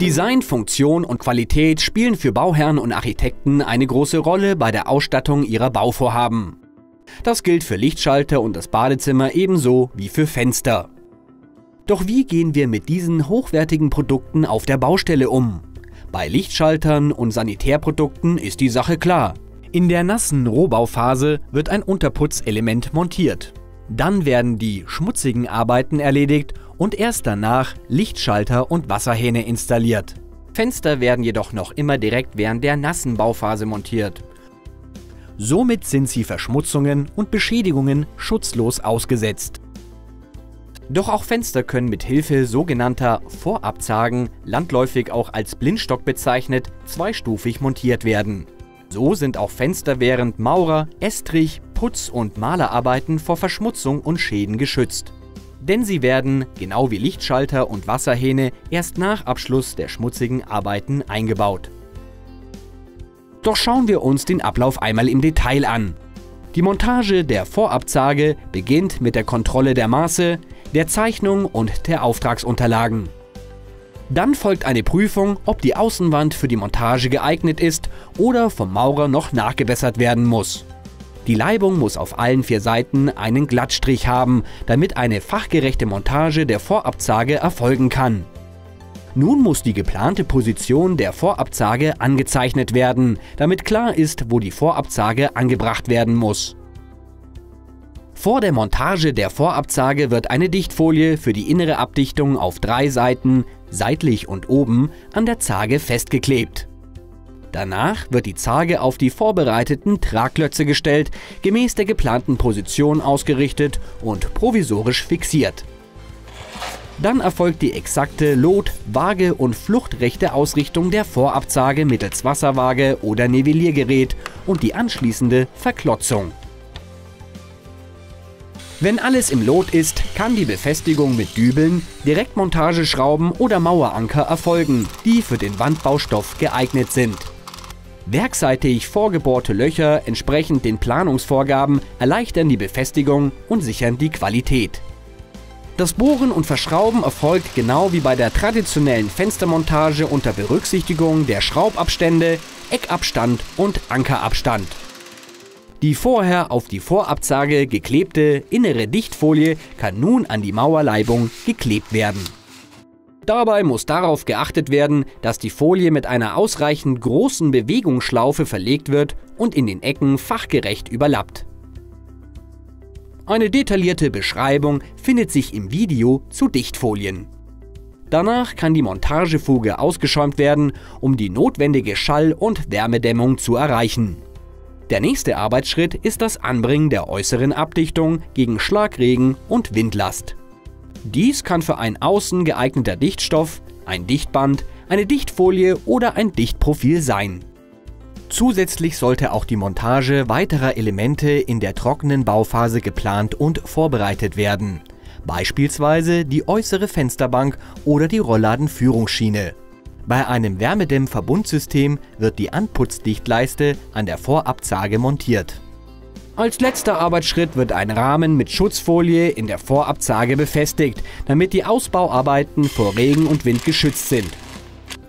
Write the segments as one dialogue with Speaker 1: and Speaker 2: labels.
Speaker 1: Design, Funktion und Qualität spielen für Bauherren und Architekten eine große Rolle bei der Ausstattung ihrer Bauvorhaben. Das gilt für Lichtschalter und das Badezimmer ebenso wie für Fenster. Doch wie gehen wir mit diesen hochwertigen Produkten auf der Baustelle um? Bei Lichtschaltern und Sanitärprodukten ist die Sache klar. In der nassen Rohbauphase wird ein Unterputzelement montiert. Dann werden die schmutzigen Arbeiten erledigt und erst danach Lichtschalter und Wasserhähne installiert. Fenster werden jedoch noch immer direkt während der nassen Bauphase montiert. Somit sind sie Verschmutzungen und Beschädigungen schutzlos ausgesetzt. Doch auch Fenster können mit Hilfe sogenannter Vorabzagen, landläufig auch als Blindstock bezeichnet, zweistufig montiert werden. So sind auch Fenster während Maurer, Estrich, Putz- und Malerarbeiten vor Verschmutzung und Schäden geschützt. Denn sie werden, genau wie Lichtschalter und Wasserhähne, erst nach Abschluss der schmutzigen Arbeiten eingebaut. Doch schauen wir uns den Ablauf einmal im Detail an. Die Montage der Vorabzage beginnt mit der Kontrolle der Maße, der Zeichnung und der Auftragsunterlagen. Dann folgt eine Prüfung, ob die Außenwand für die Montage geeignet ist oder vom Maurer noch nachgebessert werden muss. Die Leibung muss auf allen vier Seiten einen Glattstrich haben, damit eine fachgerechte Montage der Vorabzage erfolgen kann. Nun muss die geplante Position der Vorabzage angezeichnet werden, damit klar ist, wo die Vorabzage angebracht werden muss. Vor der Montage der Vorabzage wird eine Dichtfolie für die innere Abdichtung auf drei Seiten, seitlich und oben, an der Zage festgeklebt. Danach wird die Zage auf die vorbereiteten Tragklötze gestellt, gemäß der geplanten Position ausgerichtet und provisorisch fixiert. Dann erfolgt die exakte Lot-, Waage- und fluchtrechte Ausrichtung der Vorabzage mittels Wasserwaage oder Nivelliergerät und die anschließende Verklotzung. Wenn alles im Lot ist, kann die Befestigung mit Dübeln, Direktmontageschrauben oder Maueranker erfolgen, die für den Wandbaustoff geeignet sind. Werkseitig vorgebohrte Löcher entsprechend den Planungsvorgaben erleichtern die Befestigung und sichern die Qualität. Das Bohren und Verschrauben erfolgt genau wie bei der traditionellen Fenstermontage unter Berücksichtigung der Schraubabstände, Eckabstand und Ankerabstand. Die vorher auf die Vorabzage geklebte innere Dichtfolie kann nun an die Mauerleibung geklebt werden. Dabei muss darauf geachtet werden, dass die Folie mit einer ausreichend großen Bewegungsschlaufe verlegt wird und in den Ecken fachgerecht überlappt. Eine detaillierte Beschreibung findet sich im Video zu Dichtfolien. Danach kann die Montagefuge ausgeschäumt werden, um die notwendige Schall- und Wärmedämmung zu erreichen. Der nächste Arbeitsschritt ist das Anbringen der äußeren Abdichtung gegen Schlagregen und Windlast. Dies kann für ein außen geeigneter Dichtstoff, ein Dichtband, eine Dichtfolie oder ein Dichtprofil sein. Zusätzlich sollte auch die Montage weiterer Elemente in der trockenen Bauphase geplant und vorbereitet werden, beispielsweise die äußere Fensterbank oder die Rollladenführungsschiene. Bei einem Wärmedämmverbundsystem wird die Anputzdichtleiste an der Vorabzage montiert. Als letzter Arbeitsschritt wird ein Rahmen mit Schutzfolie in der Vorabzage befestigt, damit die Ausbauarbeiten vor Regen und Wind geschützt sind.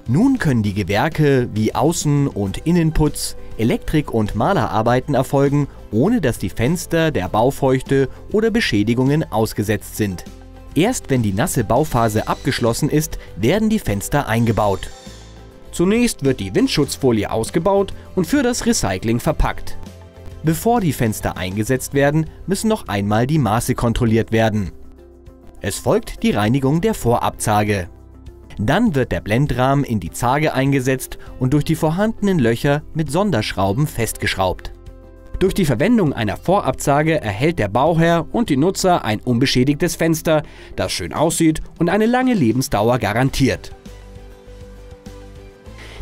Speaker 1: Nun können die Gewerke wie Außen- und Innenputz, Elektrik- und Malerarbeiten erfolgen, ohne dass die Fenster der Baufeuchte oder Beschädigungen ausgesetzt sind. Erst wenn die nasse Bauphase abgeschlossen ist, werden die Fenster eingebaut. Zunächst wird die Windschutzfolie ausgebaut und für das Recycling verpackt. Bevor die Fenster eingesetzt werden, müssen noch einmal die Maße kontrolliert werden. Es folgt die Reinigung der Vorabzage. Dann wird der Blendrahmen in die Zage eingesetzt und durch die vorhandenen Löcher mit Sonderschrauben festgeschraubt. Durch die Verwendung einer Vorabzage erhält der Bauherr und die Nutzer ein unbeschädigtes Fenster, das schön aussieht und eine lange Lebensdauer garantiert.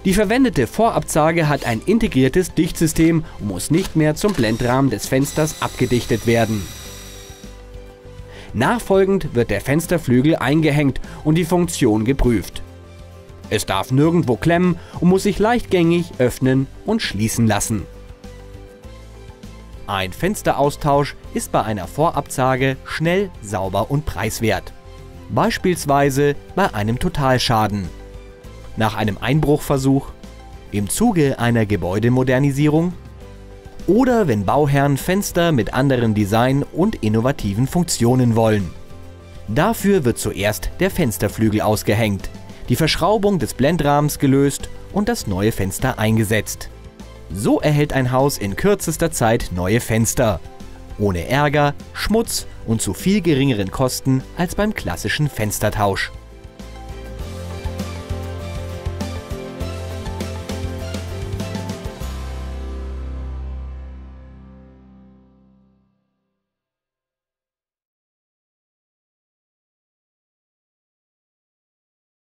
Speaker 1: Die verwendete Vorabzage hat ein integriertes Dichtsystem und muss nicht mehr zum Blendrahmen des Fensters abgedichtet werden. Nachfolgend wird der Fensterflügel eingehängt und die Funktion geprüft. Es darf nirgendwo klemmen und muss sich leichtgängig öffnen und schließen lassen. Ein Fensteraustausch ist bei einer Vorabzage schnell, sauber und preiswert. Beispielsweise bei einem Totalschaden. Nach einem Einbruchversuch, im Zuge einer Gebäudemodernisierung oder wenn Bauherren Fenster mit anderen Design und innovativen Funktionen wollen. Dafür wird zuerst der Fensterflügel ausgehängt, die Verschraubung des Blendrahmens gelöst und das neue Fenster eingesetzt. So erhält ein Haus in kürzester Zeit neue Fenster. Ohne Ärger, Schmutz und zu viel geringeren Kosten als beim klassischen Fenstertausch.